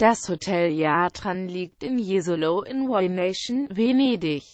Das Hotel Jadran liegt in Jesolo in Nation, Venedig.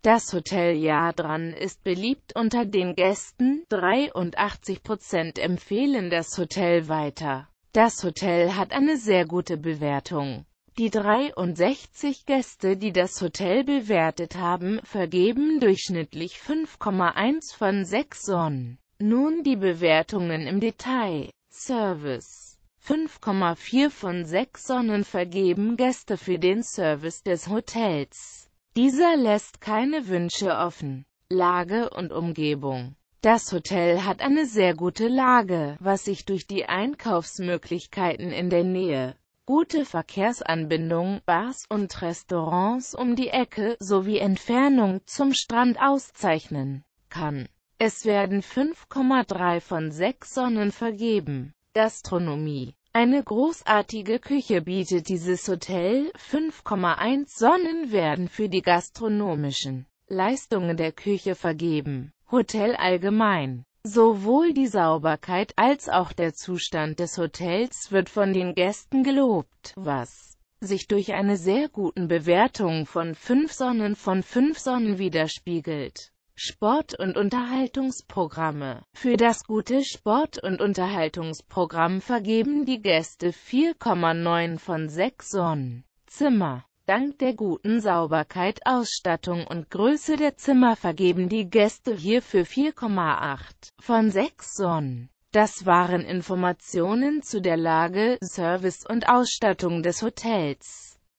Das Hotel Jadran ist beliebt unter den Gästen, 83% empfehlen das Hotel weiter. Das Hotel hat eine sehr gute Bewertung. Die 63 Gäste, die das Hotel bewertet haben, vergeben durchschnittlich 5,1 von 6 Sonnen. Nun die Bewertungen im Detail. Service 5,4 von 6 Sonnen vergeben Gäste für den Service des Hotels. Dieser lässt keine Wünsche offen. Lage und Umgebung Das Hotel hat eine sehr gute Lage, was sich durch die Einkaufsmöglichkeiten in der Nähe, gute Verkehrsanbindung, Bars und Restaurants um die Ecke sowie Entfernung zum Strand auszeichnen kann. Es werden 5,3 von 6 Sonnen vergeben. Gastronomie Eine großartige Küche bietet dieses Hotel, 5,1 Sonnen werden für die gastronomischen Leistungen der Küche vergeben. Hotel allgemein Sowohl die Sauberkeit als auch der Zustand des Hotels wird von den Gästen gelobt, was sich durch eine sehr guten Bewertung von 5 Sonnen von 5 Sonnen widerspiegelt. Sport- und Unterhaltungsprogramme. Für das gute Sport- und Unterhaltungsprogramm vergeben die Gäste 4,9 von 6 Sonnen. Zimmer. Dank der guten Sauberkeit, Ausstattung und Größe der Zimmer vergeben die Gäste hierfür 4,8 von 6 Sonnen. Das waren Informationen zu der Lage, Service und Ausstattung des Hotels.